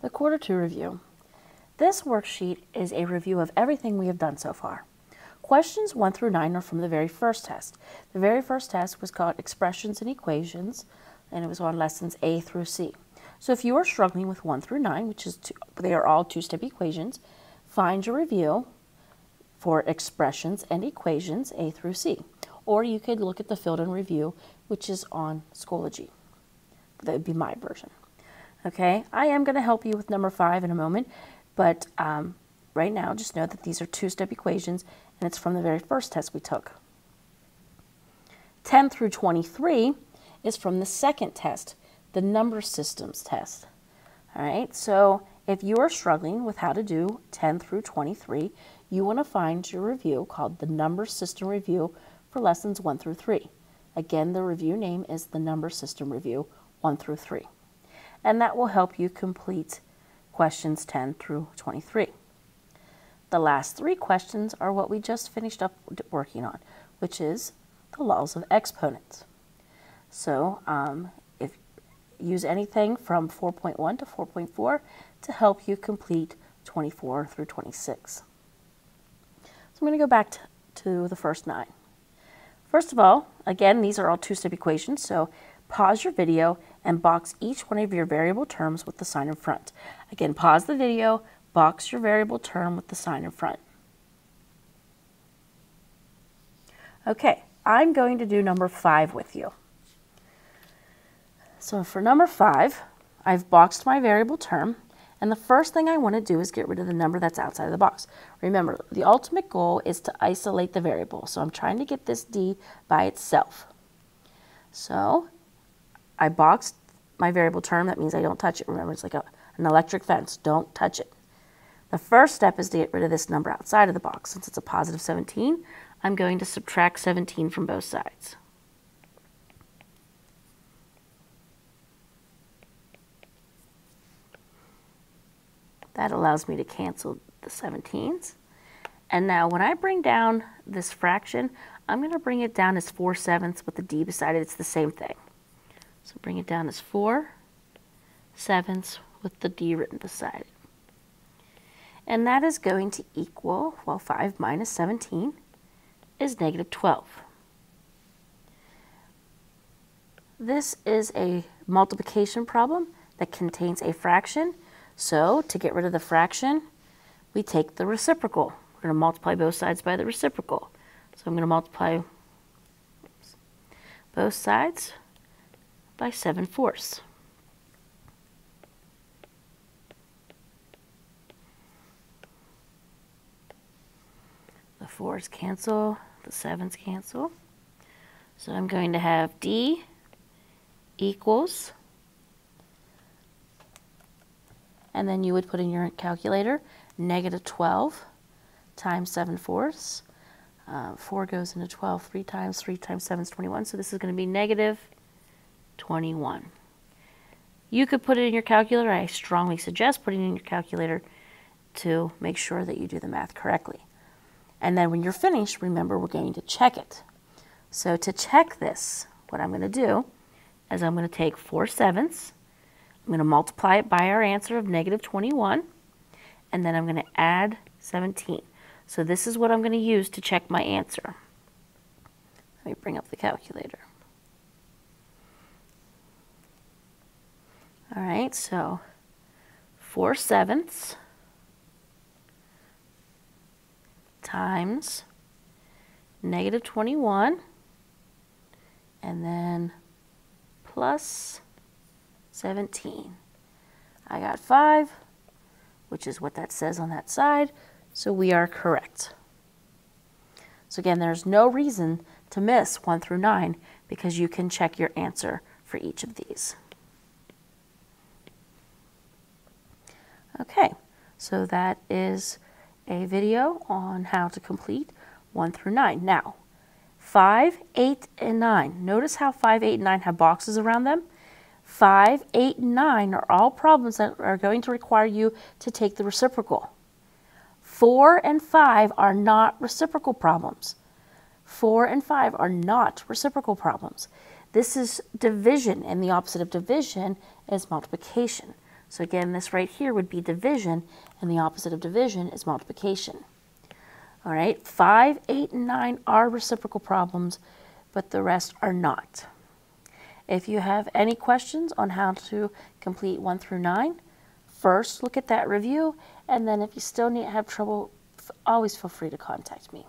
The quarter two review. This worksheet is a review of everything we have done so far. Questions 1 through 9 are from the very first test. The very first test was called Expressions and Equations, and it was on lessons A through C. So if you are struggling with 1 through 9, which is two, they are all two-step equations, find your review for expressions and equations A through C. Or you could look at the filled-in review, which is on Schoology. That would be my version. Okay, I am going to help you with number five in a moment, but um, right now just know that these are two-step equations and it's from the very first test we took. 10 through 23 is from the second test, the number systems test. All right, so if you are struggling with how to do 10 through 23, you want to find your review called the Number System Review for lessons 1 through 3. Again, the review name is the Number System Review 1 through 3 and that will help you complete questions 10 through 23. The last three questions are what we just finished up working on, which is the laws of exponents. So um, if use anything from 4.1 to 4.4 to help you complete 24 through 26. So I'm going to go back to, to the first nine. First of all, again, these are all two-step equations, so pause your video and box each one of your variable terms with the sign in front. Again, pause the video, box your variable term with the sign in front. Okay, I'm going to do number five with you. So for number five, I've boxed my variable term, and the first thing I want to do is get rid of the number that's outside of the box. Remember, the ultimate goal is to isolate the variable, so I'm trying to get this d by itself. So I boxed my variable term. That means I don't touch it. Remember, it's like a, an electric fence. Don't touch it. The first step is to get rid of this number outside of the box. Since it's a positive 17, I'm going to subtract 17 from both sides. That allows me to cancel the 17s. And now when I bring down this fraction, I'm going to bring it down as 4 sevenths with the d beside it. It's the same thing. So bring it down as 4 sevenths with the d written beside it. And that is going to equal, well, 5 minus 17 is negative 12. This is a multiplication problem that contains a fraction. So to get rid of the fraction, we take the reciprocal. We're going to multiply both sides by the reciprocal. So I'm going to multiply both sides by 7 fourths. The 4's cancel, the 7's cancel. So I'm going to have D equals, and then you would put in your calculator, negative 12 times 7 fourths. Uh, 4 goes into 12 three times. 3 times 7 is 21. So this is going to be negative 21. You could put it in your calculator. I strongly suggest putting it in your calculator to make sure that you do the math correctly. And then when you're finished, remember we're going to check it. So to check this, what I'm going to do is I'm going to take 4 sevenths, I'm going to multiply it by our answer of negative 21, and then I'm going to add 17. So this is what I'm going to use to check my answer. Let me bring up the calculator. All right, so 4 sevenths times negative 21 and then plus 17. I got 5, which is what that says on that side, so we are correct. So again, there's no reason to miss 1 through 9 because you can check your answer for each of these. Okay, so that is a video on how to complete 1 through 9. Now, 5, 8, and 9. Notice how 5, 8, and 9 have boxes around them? 5, 8, and 9 are all problems that are going to require you to take the reciprocal. 4 and 5 are not reciprocal problems. 4 and 5 are not reciprocal problems. This is division, and the opposite of division is multiplication. So again, this right here would be division, and the opposite of division is multiplication. All right, 5, 8, and 9 are reciprocal problems, but the rest are not. If you have any questions on how to complete 1 through 9, first look at that review, and then if you still need to have trouble, always feel free to contact me.